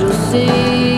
you see?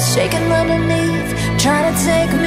shaking underneath, trying to take